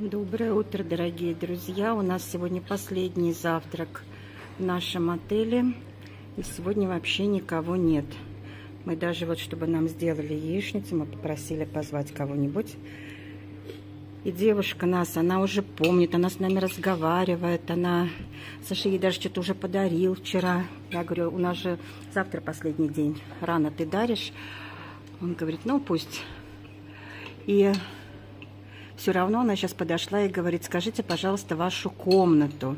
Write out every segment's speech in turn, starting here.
Доброе утро, дорогие друзья! У нас сегодня последний завтрак в нашем отеле. И сегодня вообще никого нет. Мы даже вот, чтобы нам сделали яичницу, мы попросили позвать кого-нибудь. И девушка нас, она уже помнит, она с нами разговаривает, она... Саша ей даже что-то уже подарил вчера. Я говорю, у нас же завтра последний день, рано ты даришь. Он говорит, ну пусть. И все равно она сейчас подошла и говорит, скажите, пожалуйста, вашу комнату.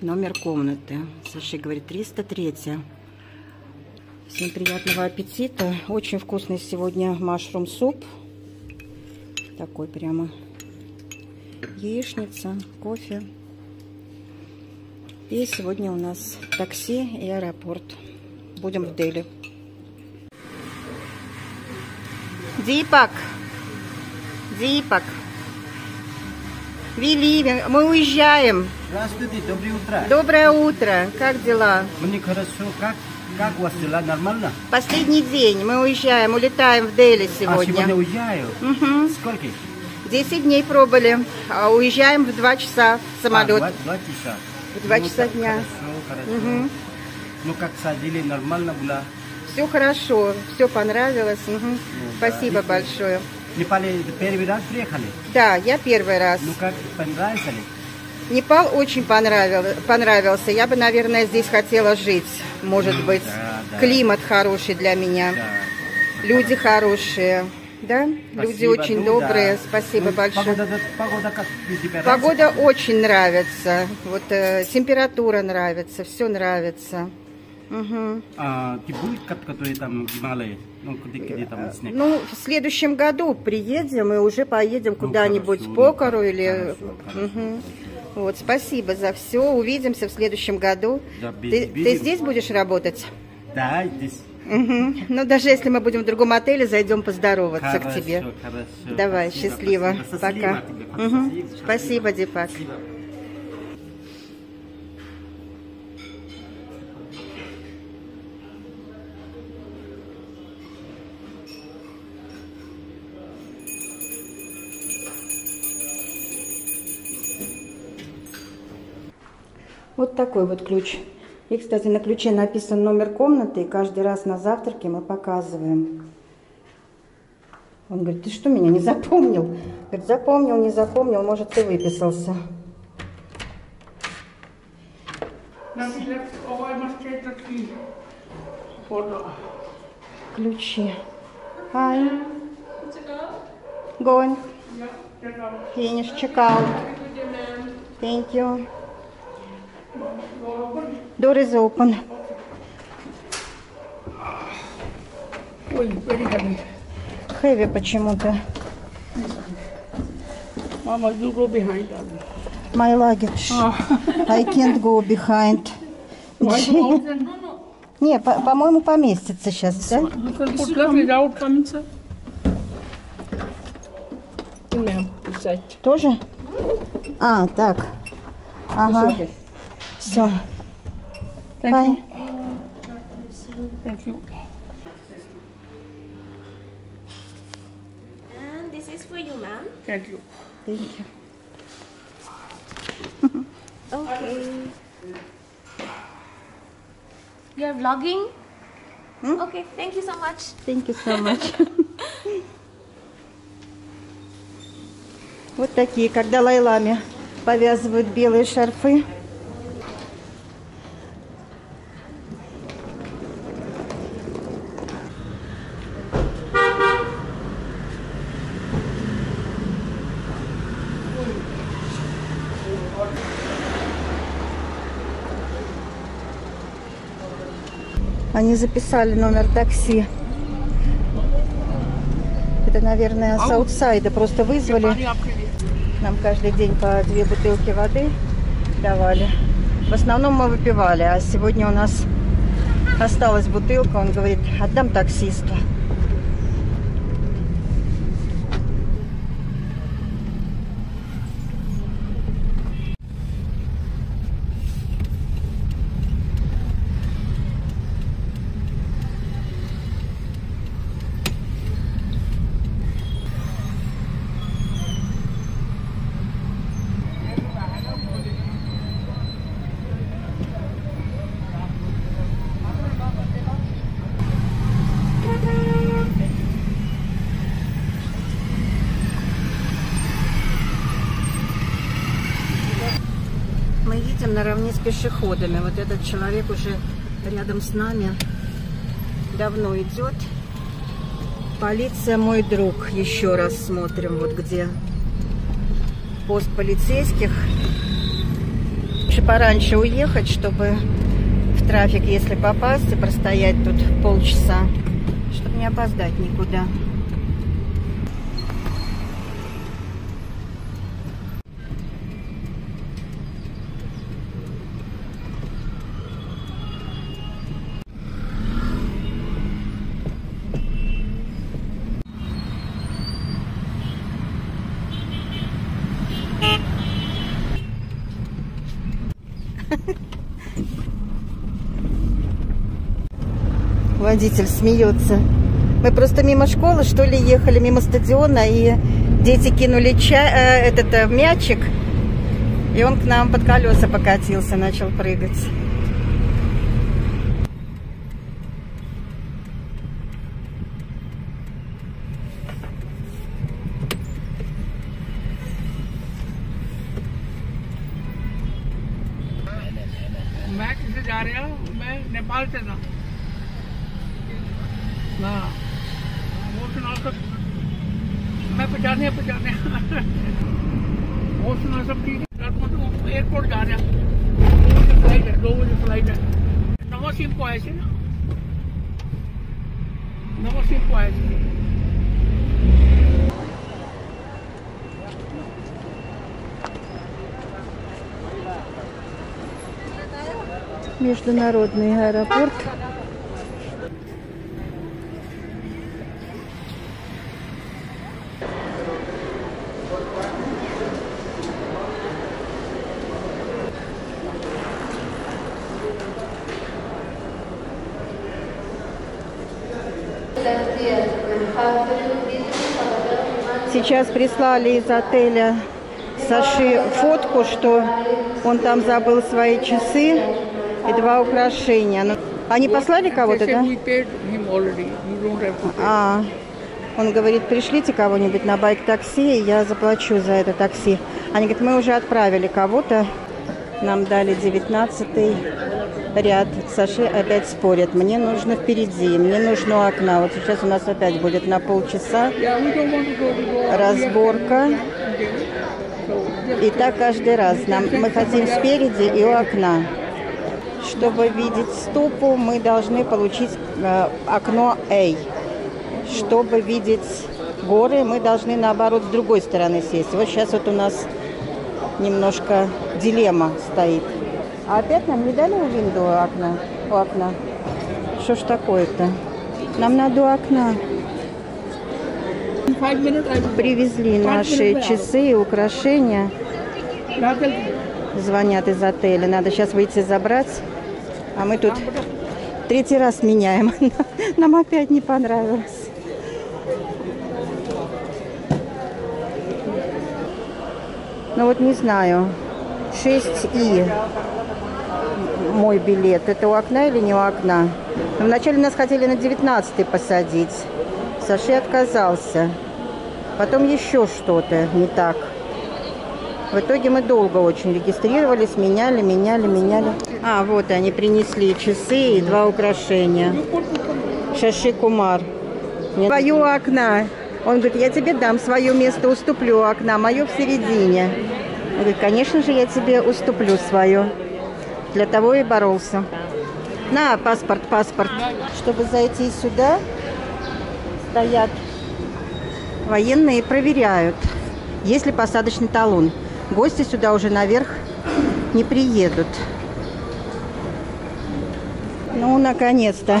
Номер комнаты. Саша говорит, 303. Всем приятного аппетита. Очень вкусный сегодня машрум суп. Такой прямо. Яичница, кофе. И сегодня у нас такси и аэропорт. Будем в Дели. Дипак. Дипак. Вели, мы уезжаем. Здравствуйте, доброе утро. Доброе утро. Как дела? Мне хорошо. Как, как у вас дела? Нормально? Последний день. Мы уезжаем, улетаем в Дели А сегодня сегодня. уезжаю. Мгм. Сколько? 10 дней пробыли. А уезжаем в 2 часа в самолет. А, два, два часа. В два Ну, часа так, дня. Хорошо, хорошо. Мгм. Ну, как садили, нормально было. Все хорошо, все понравилось. Мгм. да. Спасибо большое. Непале первый раз приехали. Да, я первый раз. Ну, как понравится ли? Непал очень понравил, понравился. Я бы, наверное, здесь хотела жить. Может М, быть, да, да. климат хороший для меня. Да. Люди хорошие. Да? Люди Спасибо, очень ну, добрые. да. Спасибо Ну, большое. Погода, да, погода как тебе Погода очень нравится. Вот э, температура нравится, все нравится. Мгм. А, ты будет, там в Гималае? Ну, где, где там снег? Ну, в следующем году приедем и уже поедем куда-нибудь хорошо, по ну, Покору или. хорошо, хорошо. Мгм. Вот, спасибо за все. Увидимся в следующем году. Да, ты, ты здесь будешь работать? Да, здесь. Мгм. Ну, даже если мы будем в другом отеле, зайдем поздороваться к Хорошо, тебе. хорошо. Давай, Спасибо, счастливо. спасибо. Пока. Тебе. Мгм. Спасибо, Спасибо, Дипак. Спасибо. Вот такой вот ключ. И, кстати, на ключе написан номер комнаты, и каждый раз на завтраке мы показываем. Он говорит, ты что, меня не запомнил? Говорит, запомнил, не запомнил, может, ты выписался. Ключи. Out. Good day, ma'am. Thank you. Door is open. Oh, heavy. Heavy почему-то. Mama, you go behind. My luggage. I can't go behind. Не, по- по-моему, поместится сейчас, да? Тоже? А, так. Ага, Okay. все. Thank Bye. you. Thank you. And this is for you, ma'am. Thank you. Thank you. Okay. You're vlogging? Okay, thank you so much. Thank you so much. Вот такие, когда лайлами повязывают белые шарфы. Они записали номер такси. Это, наверное, с аутсайда просто вызвали. Нам каждый день по две бутылки воды давали. В основном мы выпивали, а сегодня у нас осталась бутылка. Он говорит, отдам таксисту. Наравне с пешеходами. Вот этот человек уже рядом с нами давно идет. Полиция мой друг. Еще раз смотрим, вот где пост полицейских. Лучше пораньше уехать, чтобы в трафик, если попасть, и простоять тут полчаса, чтобы не опоздать никуда. Водитель смеется. Мы просто мимо школы, что ли, ехали, мимо стадиона, и дети кинули чай, э, этот э, мячик, и он к нам под колеса покатился, начал прыгать. वो सुना सब ठीक है काठमांडू एयरपोर्ट जा रहा दो बजे फ्लाइट है दो बजे फ्लाइट है नवा सिम को आए थे ना नवा सिम को आए थे Международный аэропорт. Сейчас прислали из отеля Саши фотку, что он там забыл свои часы и два украшения. Ну, Они послали кого-то, да? А, он говорит, пришлите кого-нибудь на байк-такси, и я заплачу за это такси. Они говорят, мы уже отправили кого-то, нам дали 19 ряд. Саши опять спорят, мне нужно впереди, мне нужно окна. Вот сейчас у нас опять будет на полчаса разборка. И так каждый раз. Нам, мы хотим спереди и у окна. Чтобы видеть ступу, мы должны получить э, окно A. Чтобы видеть горы, мы должны наоборот с другой стороны сесть. Вот сейчас вот у нас немножко дилемма стоит. А опять нам не дали у винду окна? У окна. Что ж такое-то? Нам надо у окна. will Привезли наши часы и украшения. Звонят из отеля. Надо сейчас выйти забрать. А мы тут третий раз меняем. Нам опять не понравилось. Ну вот не знаю. 6И мой билет. Это у окна или не у окна? Вначале нас хотели на 19 посадить. Саши отказался. Потом еще что-то не так. В итоге мы долго очень регистрировались, меняли, меняли, меняли. А, вот они принесли часы и два украшения. Шаши Кумар. Свое у окна. Он говорит, я тебе дам свое место, уступлю окна, мое в середине. Он говорит, конечно же, я тебе уступлю свое. Для того и боролся. На, паспорт, паспорт. Чтобы зайти сюда, стоят военные и проверяют, есть ли посадочный талон. Гости сюда уже наверх не приедут. Ну, наконец-то.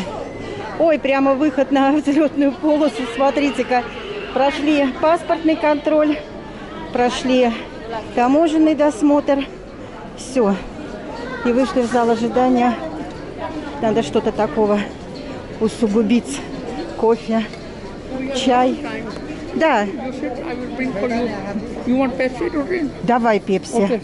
Ой, прямо выход на взлетную полосу. Смотрите-ка. Прошли паспортный контроль, прошли таможенный досмотр. Все. И вышли в зал ожидания. Надо что-то такого усугубить. Кофе, чай. Да, I давай пепси.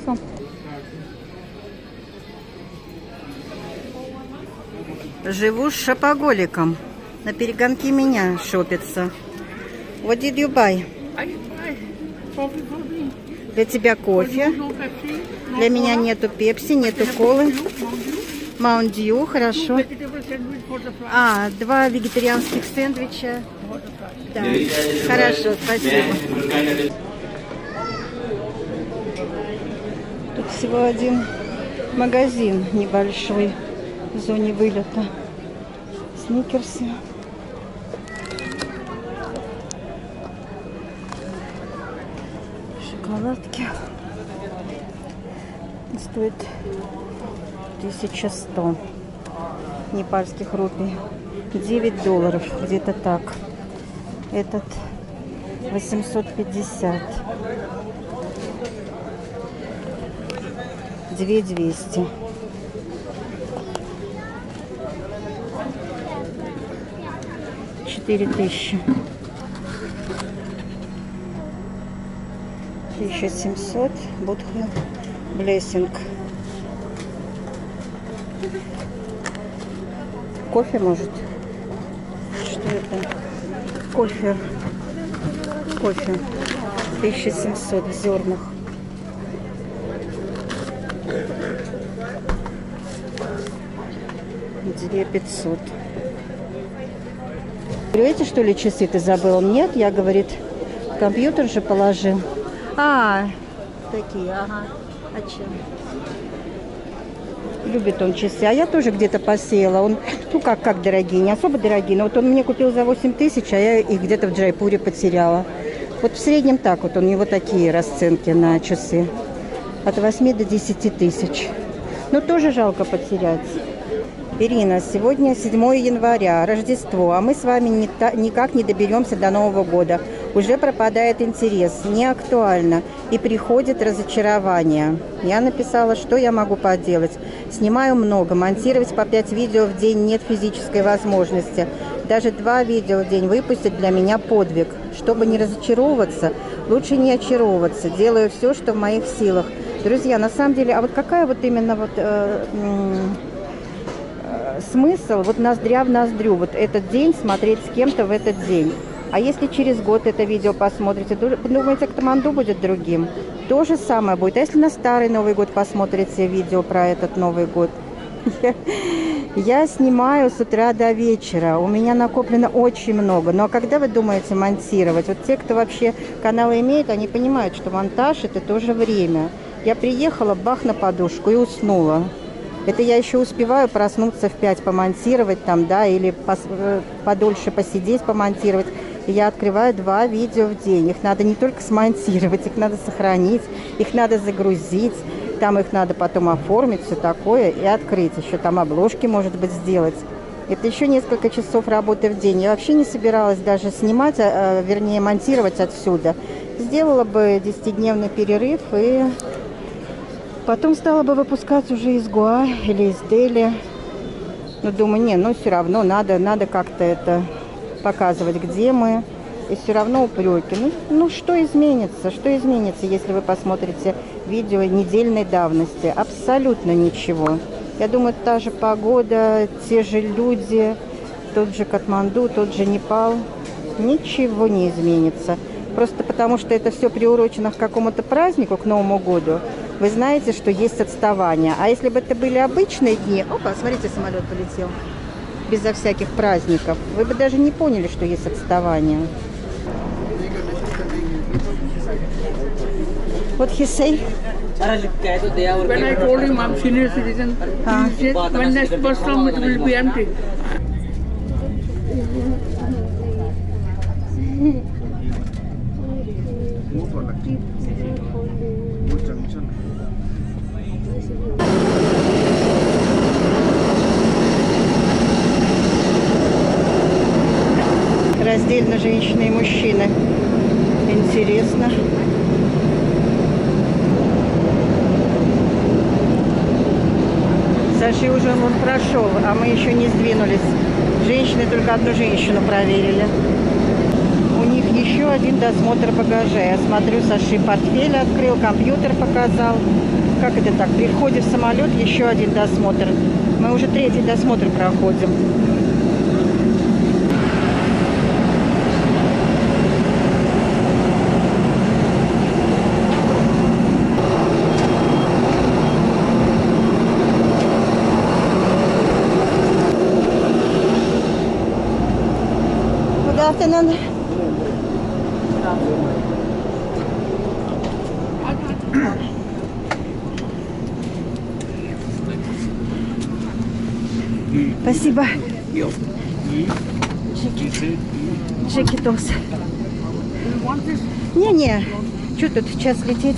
Живу с шопоголиком. На перегонки меня шопится. What did you buy? I buy coffee for me. Для тебя кофе. Для меня нету пепси, нету колы. Mountain Маунт Дью, хорошо. А, два вегетарианских сэндвича. Да. Хорошо, спасибо. Тут всего один магазин небольшой в зоне вылета. Сникерсы. Стоит 1100 непальских рупий. 9 долларов, где-то так. Этот 850. 2200. Четыре тысячи. Тысяча семьсот. Будха Блессинг. Кофе может? Что это? Кофе. Кофе. 1700 в зернах. Две пятьсот. Говорю, эти что ли часы ты забыл? Нет, я, говорит, компьютер же положил. А, такие, ага. А? Любит он часы. А я тоже где-то посеяла. Он, ну как, как дорогие, не особо дорогие. Но вот он мне купил за 8 тысяч, а я их где-то в Джайпуре потеряла. Вот в среднем так вот. У него такие расценки на часы. От 8 до 10 тысяч. Ну, тоже жалко потерять. Ирина, сегодня 7 января, Рождество, а мы с вами не та- никак не доберемся до Нового года. Уже пропадает интерес, не актуально, и приходит разочарование. Я написала, что я могу поделать. Снимаю много, монтировать по 5 видео в день нет физической возможности. Даже два видео в день выпустить для меня подвиг. Чтобы не разочаровываться, лучше не очаровываться. Делаю все, что в моих силах. Друзья, на самом деле, а вот какая вот именно вот... э, м, смысл вот ноздря в ноздрю, вот этот день смотреть с кем-то в этот день. А если через год это видео посмотрите, ду- думаете, Ктаманду будет другим? То же самое будет. А если на старый Новый год посмотрите видео про этот Новый год? Я, я снимаю с утра до вечера. У меня накоплено очень много. Но когда вы думаете монтировать? Вот те, кто вообще каналы имеет, они понимают, что монтаж это тоже время. Я приехала, бах на подушку и уснула. Это я еще успеваю проснуться в 5, помонтировать там, да, или пос- э, подольше посидеть, помонтировать. Я открываю два видео в день. Их надо не только смонтировать, их надо сохранить, их надо загрузить, там их надо потом оформить, все такое, и открыть. Еще там обложки, может быть, сделать. Это еще несколько часов работы в день. Я вообще не собиралась даже снимать, а, а, вернее, монтировать отсюда. Сделала бы 10-дневный перерыв и Потом стала бы выпускать уже из Гуа или из Дели. Но думаю, не, ну все равно надо, надо как-то это показывать, где мы. И все равно упреки. Ну, ну что изменится? Что изменится, если вы посмотрите видео недельной давности? Абсолютно ничего. Я думаю, та же погода, те же люди, тот же Катманду, тот же Непал. Ничего не изменится. Просто потому, что это все приурочено к какому-то празднику, к Новому году, вы знаете, что есть отставание. А если бы это были обычные дни, опа, смотрите, самолет полетел, безо всяких праздников, вы бы даже не поняли, что есть отставание. What he say? When I told him I'm senior citizen, Ah. he said, when next bus come, it will be empty. Раздельно женщины и мужчины. Интересно. Саши уже он прошел, а мы еще не сдвинулись. Женщины только одну женщину проверили. У них еще один досмотр багажа. Я смотрю, Саши портфель открыл, компьютер показал. Как это так? При входе в самолет еще один досмотр. Мы уже третий досмотр проходим. Это надо... Спасибо. Джекитос. Не-не, что тут час лететь,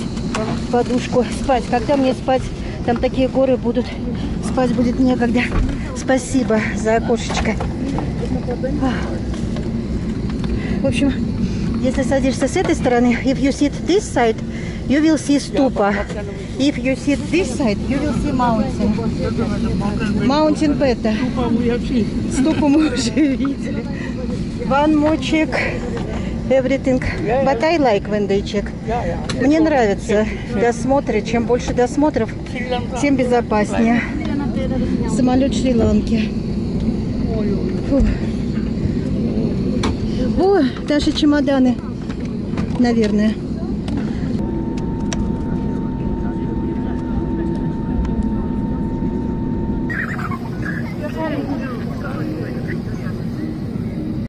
подушку, спать. Когда мне спать? Там такие горы будут. Спать будет некогда. Спасибо за окошечко. В общем, если садишься с этой стороны, if you sit this side, you will see stupa. If you sit this side, you will see mountain. Mountain better. Ступу мы уже видели. One more check. Everything. But I like when they check. Мне нравится досмотры. Чем больше досмотров, тем безопаснее. Самолет Шри-Ланки. Фу. О, наши чемоданы. Наверное.